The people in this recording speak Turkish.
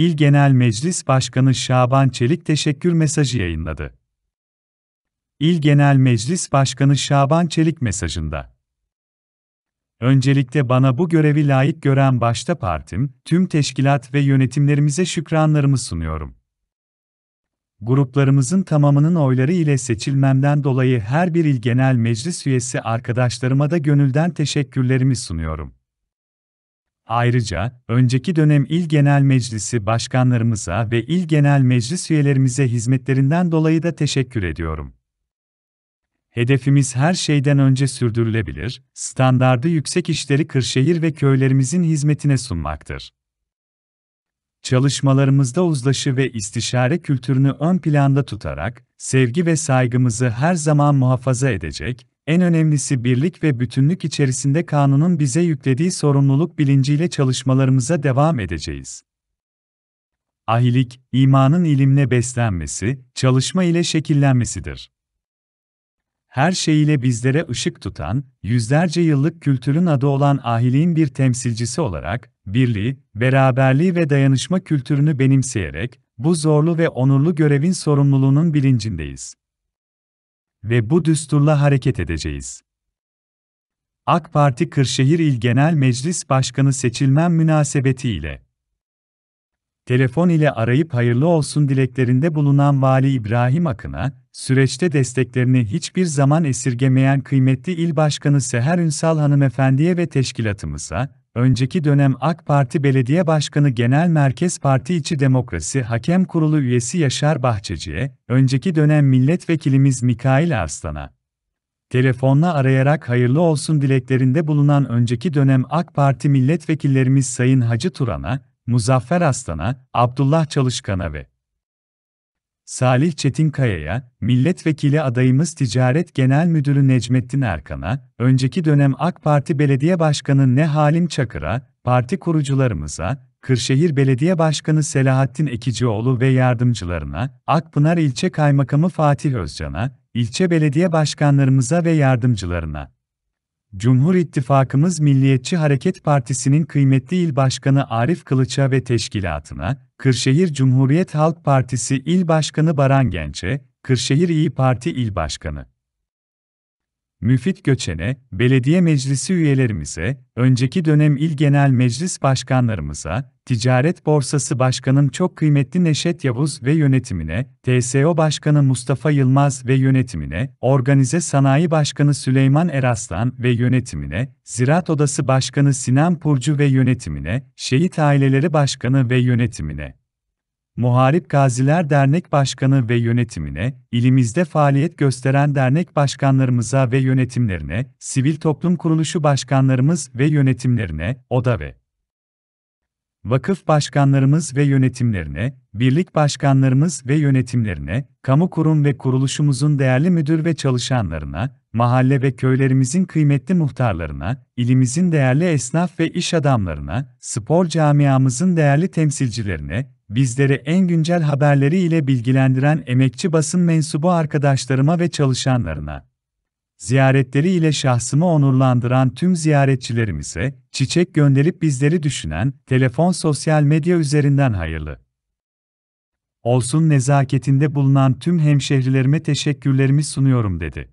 İl Genel Meclis Başkanı Şaban Çelik teşekkür mesajı yayınladı. İl Genel Meclis Başkanı Şaban Çelik mesajında Öncelikle bana bu görevi layık gören başta partim, tüm teşkilat ve yönetimlerimize şükranlarımı sunuyorum. Gruplarımızın tamamının oyları ile seçilmemden dolayı her bir il genel meclis üyesi arkadaşlarıma da gönülden teşekkürlerimi sunuyorum. Ayrıca, önceki dönem İl Genel Meclisi başkanlarımıza ve İl Genel Meclis üyelerimize hizmetlerinden dolayı da teşekkür ediyorum. Hedefimiz her şeyden önce sürdürülebilir, standardı yüksek işleri Kırşehir ve köylerimizin hizmetine sunmaktır. Çalışmalarımızda uzlaşı ve istişare kültürünü ön planda tutarak, sevgi ve saygımızı her zaman muhafaza edecek, en önemlisi birlik ve bütünlük içerisinde kanunun bize yüklediği sorumluluk bilinciyle çalışmalarımıza devam edeceğiz. Ahilik, imanın ilimle beslenmesi, çalışma ile şekillenmesidir her şeyiyle bizlere ışık tutan, yüzlerce yıllık kültürün adı olan ahiliğin bir temsilcisi olarak, birliği, beraberliği ve dayanışma kültürünü benimseyerek, bu zorlu ve onurlu görevin sorumluluğunun bilincindeyiz. Ve bu düsturla hareket edeceğiz. AK Parti Kırşehir İl Genel Meclis Başkanı seçilmem münasebetiyle telefon ile arayıp hayırlı olsun dileklerinde bulunan Vali İbrahim Akın'a, süreçte desteklerini hiçbir zaman esirgemeyen kıymetli İl Başkanı Seher Ünsal hanımefendiye ve teşkilatımıza, önceki dönem AK Parti Belediye Başkanı Genel Merkez Parti İçi Demokrasi Hakem Kurulu üyesi Yaşar Bahçeci'ye, önceki dönem milletvekilimiz Mikail Arslan'a, telefonla arayarak hayırlı olsun dileklerinde bulunan önceki dönem AK Parti milletvekillerimiz Sayın Hacı Turan'a, Muzaffer Aslan'a, Abdullah Çalışkan'a ve Salih Çetinkaya'ya, milletvekili adayımız Ticaret Genel Müdürü Necmettin Erkan'a, önceki dönem AK Parti Belediye Başkanı Ne Halim Çakır'a, parti kurucularımıza, Kırşehir Belediye Başkanı Selahattin Ekicioğlu ve yardımcılarına, Akpınar İlçe Kaymakamı Fatih Özcan'a, ilçe belediye başkanlarımıza ve yardımcılarına, Cumhur İttifakımız Milliyetçi Hareket Partisi'nin kıymetli il başkanı Arif Kılıç'a ve teşkilatına, Kırşehir Cumhuriyet Halk Partisi İl Başkanı Baran Genç'e, Kırşehir İyi Parti İl Başkanı Müfit Göçen'e, belediye meclisi üyelerimize, önceki dönem il genel meclis başkanlarımıza, Ticaret Borsası Başkanım çok kıymetli Neşet Yavuz ve yönetimine, TSO Başkanı Mustafa Yılmaz ve yönetimine, Organize Sanayi Başkanı Süleyman Eraslan ve yönetimine, Ziraat Odası Başkanı Sinan Purcu ve yönetimine, Şehit Aileleri Başkanı ve yönetimine, Muharip Gaziler Dernek Başkanı ve yönetimine, ilimizde faaliyet gösteren dernek başkanlarımıza ve yönetimlerine, sivil toplum kuruluşu başkanlarımız ve yönetimlerine, oda ve vakıf başkanlarımız ve yönetimlerine, birlik başkanlarımız ve yönetimlerine, kamu kurum ve kuruluşumuzun değerli müdür ve çalışanlarına, mahalle ve köylerimizin kıymetli muhtarlarına, ilimizin değerli esnaf ve iş adamlarına, spor camiamızın değerli temsilcilerine, bizleri en güncel haberleri ile bilgilendiren emekçi basın mensubu arkadaşlarıma ve çalışanlarına, ziyaretleri ile şahsımı onurlandıran tüm ziyaretçilerimize, çiçek gönderip bizleri düşünen, telefon sosyal medya üzerinden hayırlı. Olsun nezaketinde bulunan tüm hemşehrilerime teşekkürlerimi sunuyorum dedi.